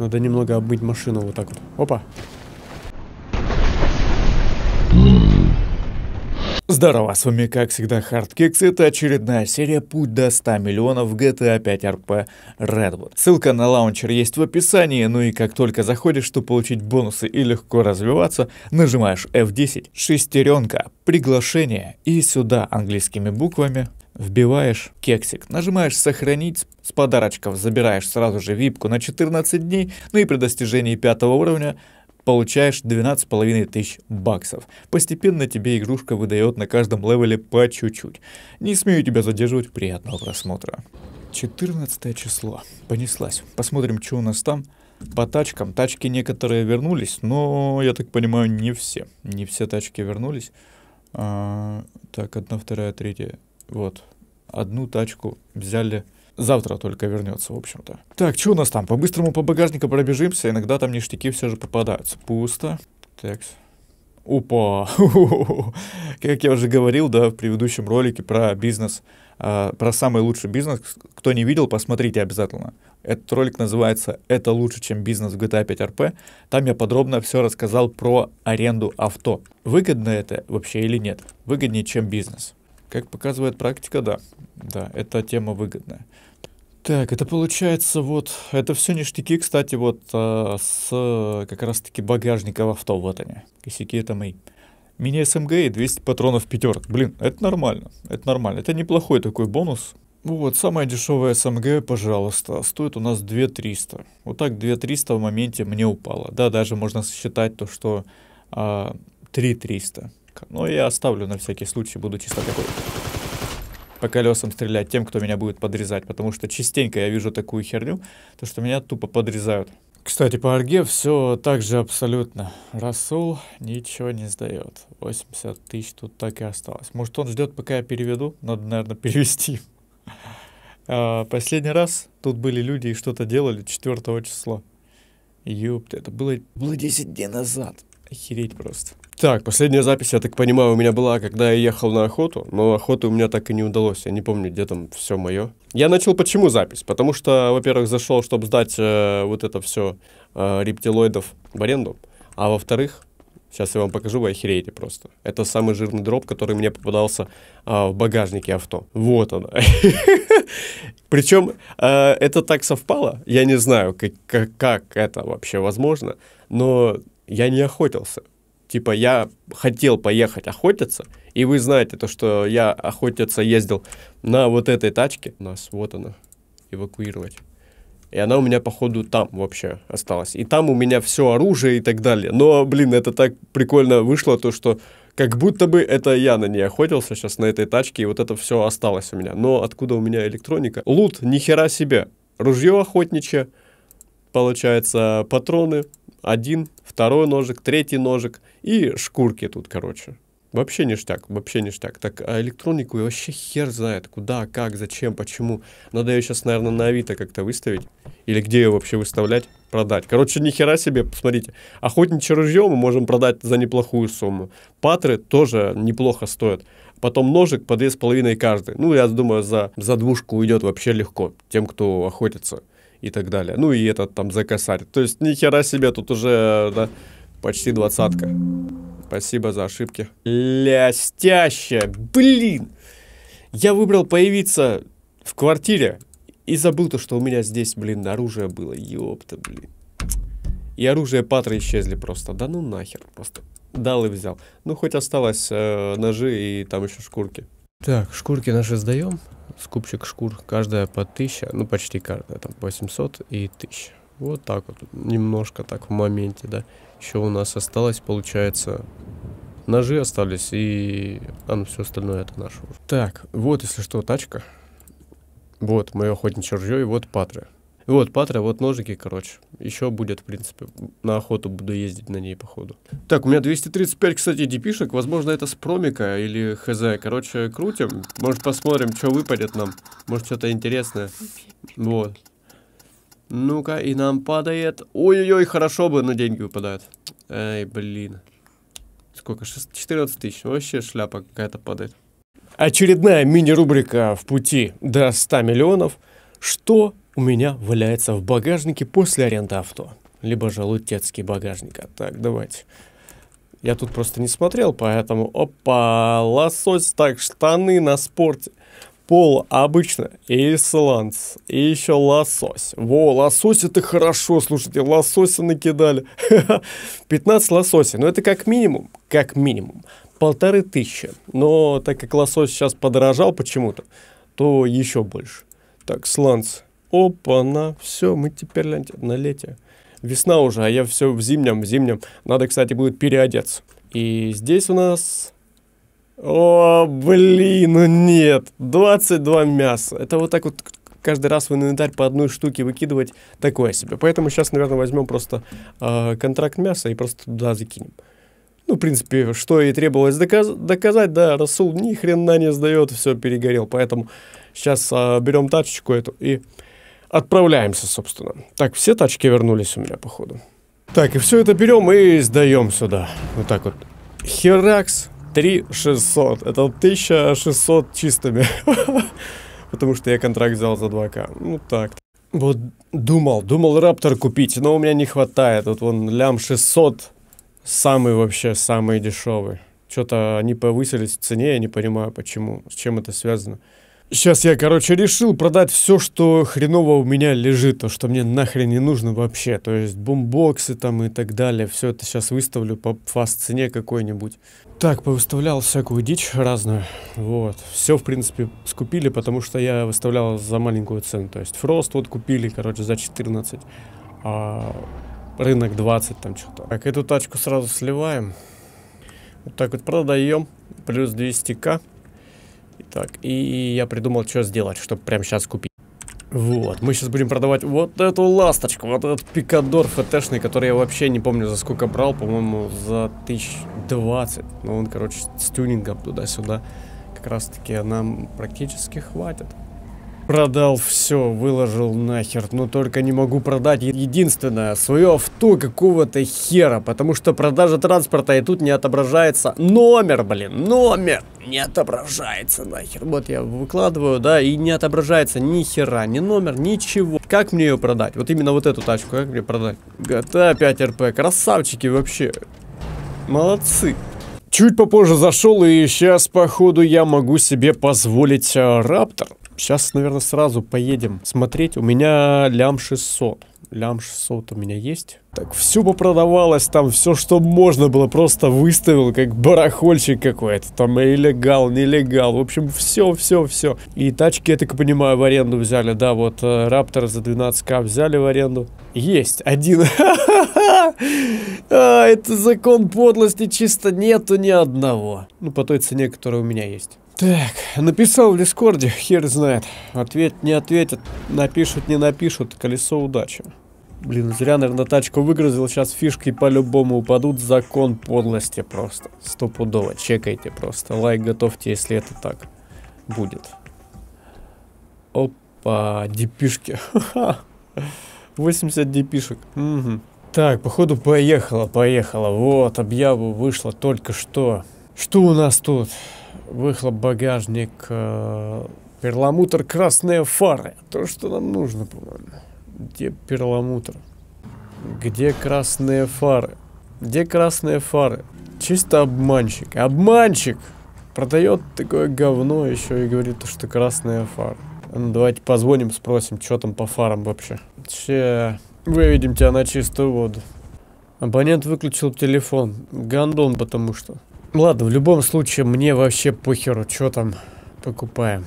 Надо немного обмыть машину вот так вот. Опа. Здорово, с вами как всегда Хардкекс, это очередная серия «Путь до 100 миллионов GTA 5 RP Redwood». Ссылка на лаунчер есть в описании, ну и как только заходишь, чтобы получить бонусы и легко развиваться, нажимаешь F10, шестеренка, приглашение и сюда английскими буквами вбиваешь кексик, нажимаешь «Сохранить», с подарочков забираешь сразу же випку на 14 дней, ну и при достижении пятого уровня получаешь 12,5 тысяч баксов. Постепенно тебе игрушка выдает на каждом левеле по чуть-чуть. Не смею тебя задерживать, приятного просмотра. 14 число. Понеслась. Посмотрим, что у нас там. По тачкам. Тачки некоторые вернулись, но, я так понимаю, не все. Не все тачки вернулись. А, так, одна, вторая, третья. Вот. Одну тачку взяли завтра только вернется, в общем-то. Так, что у нас там? По-быстрому по багажнику пробежимся, иногда там ништяки все же попадаются. Пусто. Так. Опа! Как я уже говорил, да, в предыдущем ролике про бизнес, э, про самый лучший бизнес. Кто не видел, посмотрите обязательно. Этот ролик называется «Это лучше, чем бизнес в GTA 5 RP». Там я подробно все рассказал про аренду авто. Выгодно это вообще или нет? Выгоднее, чем бизнес. Как показывает практика, да. Да, эта тема выгодная. Так, это получается вот, это все ништяки, кстати, вот а, с как раз-таки багажника в авто, вот они, косяки это мои. Мини-СМГ и 200 патронов пятерок, блин, это нормально, это нормально, это неплохой такой бонус. Вот, самая дешевая СМГ, пожалуйста, стоит у нас 2300. Вот так 2300 в моменте мне упало. Да, даже можно считать то, что а, 3300. Но я оставлю на всякий случай, буду чисто такой по колесам стрелять тем, кто меня будет подрезать, потому что частенько я вижу такую херню, то что меня тупо подрезают. Кстати, по арге все так же абсолютно. Расул ничего не сдает. 80 тысяч тут так и осталось. Может, он ждет, пока я переведу? Надо, наверное, перевести. А, последний раз тут были люди и что-то делали 4 числа. Ёпта, это было, было 10 дней назад. Охереть просто. Так, последняя запись, я так понимаю, у меня была, когда я ехал на охоту, но охоты у меня так и не удалось. Я не помню, где там все мое. Я начал почему запись? Потому что, во-первых, зашел, чтобы сдать э, вот это все э, рептилоидов в аренду, а во-вторых, сейчас я вам покажу, вы охереете просто. Это самый жирный дроп, который мне попадался э, в багажнике авто. Вот он. Причем э, это так совпало, я не знаю, как это вообще возможно, но я не охотился типа, я хотел поехать охотиться, и вы знаете то, что я охотиться ездил на вот этой тачке, у нас вот она, эвакуировать. И она у меня, походу, там вообще осталась. И там у меня все оружие и так далее. Но, блин, это так прикольно вышло, то, что как будто бы это я на ней охотился сейчас на этой тачке, и вот это все осталось у меня. Но откуда у меня электроника? Лут, ни хера себе. Ружье охотничье, получается, патроны, один, второй ножик, третий ножик и шкурки тут, короче. Вообще ништяк, вообще ништяк. Так, а электронику я вообще хер знает, куда, как, зачем, почему. Надо ее сейчас, наверное, на Авито как-то выставить. Или где ее вообще выставлять, продать. Короче, ни хера себе, посмотрите. Охотничье ружье мы можем продать за неплохую сумму. Патры тоже неплохо стоят. Потом ножик по две с половиной каждый. Ну, я думаю, за, за двушку уйдет вообще легко тем, кто охотится и так далее. Ну и этот там за косарь. То есть ни хера себе, тут уже да, почти двадцатка. Спасибо за ошибки. Лястящая, блин! Я выбрал появиться в квартире и забыл то, что у меня здесь, блин, оружие было. Ёпта, блин. И оружие патры исчезли просто. Да ну нахер просто. Дал и взял. Ну, хоть осталось э, ножи и там еще шкурки. Так, шкурки наши сдаем скупщик шкур, каждая по 1000, ну почти каждая, там 800 и 1000. Вот так вот, немножко так в моменте, да. Еще у нас осталось, получается, ножи остались и... А, ну все остальное это наше. Так, вот, если что, тачка. Вот, мое охотничье ружье и вот патры. Вот, патра, вот ножики, короче. Еще будет, в принципе, на охоту буду ездить на ней, походу. Так, у меня 235, кстати, депишек. Возможно, это с промика или хз. Короче, крутим. Может, посмотрим, что выпадет нам. Может, что-то интересное. Вот. Ну-ка, и нам падает... Ой-ой-ой, хорошо бы, но деньги выпадают. Эй, блин. Сколько? 14 тысяч. Вообще шляпа какая-то падает. Очередная мини-рубрика в пути до 100 миллионов. Что у меня валяется в багажнике после аренды авто. Либо же лутецкий багажник. А так, давайте. Я тут просто не смотрел, поэтому... Опа, лосось, так, штаны на спорте. Пол обычно и сланц, и еще лосось. Во, лосось это хорошо, слушайте, лосося накидали. 15 лососей, но это как минимум, как минимум, полторы тысячи. Но так как лосось сейчас подорожал почему-то, то еще больше. Так, сланц. Опа, на, все, мы теперь на лете. Весна уже, а я все в зимнем, в зимнем. Надо, кстати, будет переодеться. И здесь у нас о, блин, ну нет. 22 мяса. Это вот так вот каждый раз в инвентарь по одной штуке выкидывать такое себе. Поэтому сейчас, наверное, возьмем просто э, контракт мяса и просто туда закинем. Ну, в принципе, что и требовалось доказ доказать, да, Расул ни хрена не сдает, все перегорел. Поэтому сейчас э, берем тачечку эту и отправляемся, собственно. Так, все тачки вернулись у меня, походу. Так, и все это берем и сдаем сюда. Вот так вот. Херакс. 3600. Это 1600 чистыми. Потому что я контракт взял за 2К. Ну так. Вот думал, думал Раптор купить, но у меня не хватает. Вот вон лям 600, самый вообще, самый дешевый. Что-то они повысились в цене, я не понимаю почему, с чем это связано. Сейчас я, короче, решил продать все, что хреново у меня лежит, то, что мне нахрен не нужно вообще. То есть бомбоксы там и так далее. Все это сейчас выставлю по фаст цене какой-нибудь. Так, повыставлял всякую дичь разную. Вот. Все, в принципе, скупили, потому что я выставлял за маленькую цену. То есть Фрост вот купили, короче, за 14. А рынок 20 там что-то. Так, эту тачку сразу сливаем. Вот так вот продаем. Плюс 200к. Так, и я придумал, что сделать, чтобы прямо сейчас купить. Вот, мы сейчас будем продавать вот эту ласточку, вот этот пикадор ФТшный, который я вообще не помню за сколько брал, по-моему, за 1020. Ну, он, короче, с тюнингом туда-сюда. Как раз-таки нам практически хватит. Продал все, выложил нахер, но только не могу продать единственное, свое авто какого-то хера, потому что продажа транспорта и тут не отображается номер, блин, номер не отображается нахер. Вот я выкладываю, да, и не отображается ни хера, ни номер, ничего. Как мне ее продать? Вот именно вот эту тачку, как мне продать? GTA 5 RP, красавчики вообще. Молодцы. Чуть попозже зашел, и сейчас, походу, я могу себе позволить э, Раптор. Сейчас, наверное, сразу поедем смотреть. У меня лям 600. Лям 600 у меня есть. Так, все попродавалось там, все, что можно было, просто выставил, как барахольщик какой-то. Там илlegал, нелегал. В общем, все, все, все. И тачки, я так понимаю, в аренду взяли. Да, вот э, Раптор за 12к взяли в аренду. Есть, один. а, это закон подлости, чисто нету ни одного. Ну, по той цене, которая у меня есть. Так, написал в Дискорде, хер знает. Ответ не ответят, напишут, не напишут, колесо удачи. Блин, зря, наверное, тачку выгрузил, сейчас фишки по-любому упадут, закон подлости просто. Стопудово, чекайте просто, лайк готовьте, если это так будет. Опа, депишки, 80 депишек, угу. Так, походу поехала, поехала, вот, объяву вышла только что. Что у нас тут? Выхлоп, багажник, э, перламутр, красные фары. То, что нам нужно, по-моему. Где перламутр? Где красные фары? Где красные фары? Чисто обманщик. Обманщик! Продает такое говно еще и говорит, что красные фары. Ну, давайте позвоним, спросим, что там по фарам вообще. Че, выведем тебя на чистую воду. Абонент выключил телефон. Гандон, потому что. Ладно, в любом случае, мне вообще похеру, что там покупаем.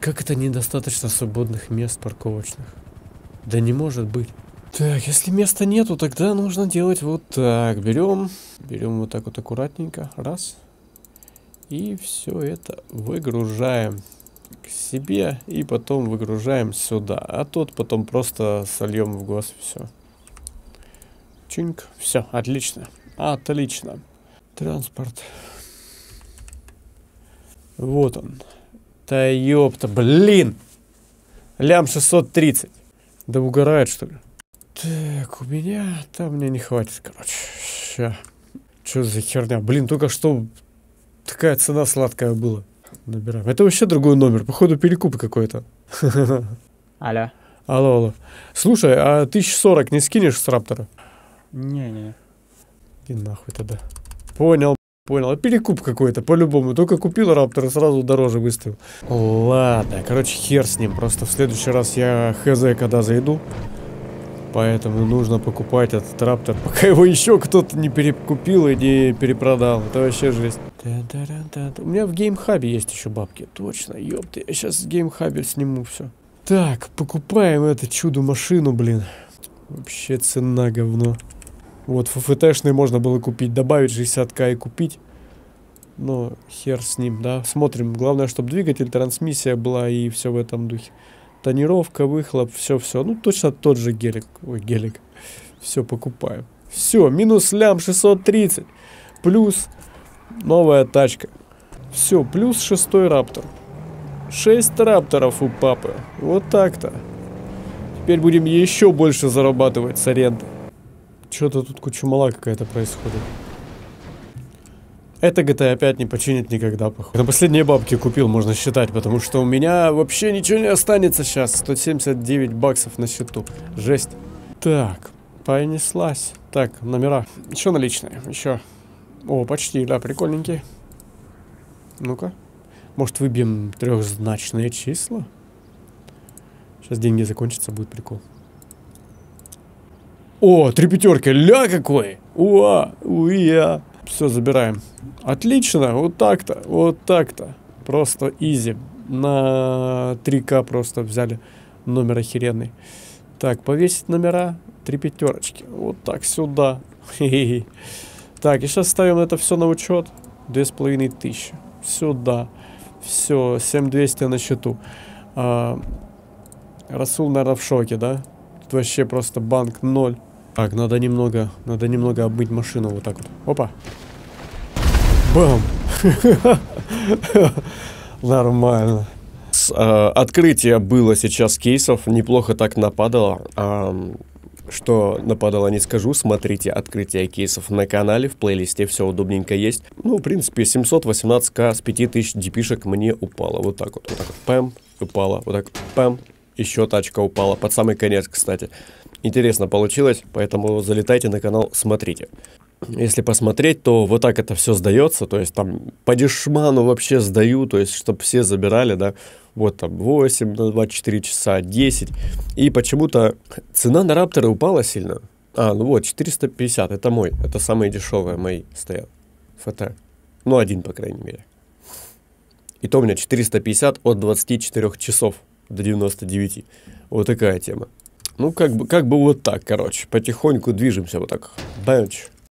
Как это недостаточно свободных мест парковочных? Да не может быть. Так, если места нету, тогда нужно делать вот так. Берем, берем вот так вот аккуратненько, раз. И все это выгружаем к себе и потом выгружаем сюда. А тот потом просто сольем в гос, все. Чинк, все, отлично, отлично. Транспорт. Вот он. Да ёпта, блин! Лям 630. Да угорает, что ли? Так, у меня... Там мне не хватит, короче. Ща. Что за херня? Блин, только что такая цена сладкая была. Набираем. Это вообще другой номер. Походу, перекуп какой-то. Алло. Алло, алло. Слушай, а 1040 не скинешь с Раптора? Не-не. И нахуй тогда. Понял, понял. А перекуп какой-то, по-любому. Только купил Раптор и сразу дороже выставил. Ладно, короче, хер с ним. Просто в следующий раз я хз когда зайду. Поэтому нужно покупать этот Раптор, пока его еще кто-то не перекупил и не перепродал. Это вообще жесть. У меня в геймхабе есть еще бабки. Точно, ёпты. Я сейчас в геймхабе сниму все. Так, покупаем это чудо-машину, блин. Вообще цена говно. Вот, ФФТшный можно было купить, добавить 60к и купить. Но хер с ним, да. Смотрим. Главное, чтобы двигатель, трансмиссия была и все в этом духе. Тонировка, выхлоп, все-все. Ну, точно тот же гелик. Ой, гелик. Все, покупаем. Все, минус лям 630. Плюс новая тачка. Все, плюс шестой раптор. Шесть рапторов у папы. Вот так-то. Теперь будем еще больше зарабатывать с аренды. Что-то тут куча мала какая-то происходит. Это GTA 5 не починит никогда, походу. На последние бабки купил, можно считать, потому что у меня вообще ничего не останется сейчас. 179 баксов на счету. Жесть. Так, понеслась. Так, номера. Еще наличные, еще. О, почти, да, прикольненькие. Ну-ка. Может, выбьем трехзначные числа? Сейчас деньги закончатся, будет прикол. О, три пятерки, ля какой! Уа, уя. Все, забираем. Отлично, вот так-то, вот так-то. Просто изи. На 3К просто взяли номер охеренный. Так, повесить номера, три пятерочки. Вот так сюда. Так, и сейчас ставим это все на учет. Две с половиной тысячи. Сюда. Все, 7200 на счету. А, Расул, наверное, в шоке, да? Тут вообще просто банк ноль. Так, надо немного, надо немного обмыть машину вот так вот. Опа. Бам! Нормально. Э, открытие было сейчас кейсов, неплохо так нападало. Что нападало, не скажу. Смотрите открытие кейсов на канале, в плейлисте все удобненько есть. Ну, в принципе, 718к с 5000 дипишек мне упало. Вот так вот, вот так вот, пэм, упало, вот так, пэм, еще тачка упала. Под самый конец, кстати. Интересно получилось, поэтому залетайте на канал, смотрите. Если посмотреть, то вот так это все сдается, то есть там по дешману вообще сдаю, то есть чтобы все забирали, да, вот там 8 на 24 часа, 10. И почему-то цена на рапторы упала сильно. А, ну вот, 450, это мой, это самые дешевые мои стоят. ФТ. Ну, один, по крайней мере. И то у меня 450 от 24 часов до 99. Вот такая тема. Ну, как бы, как бы вот так, короче. Потихоньку движемся вот так. Бэнч.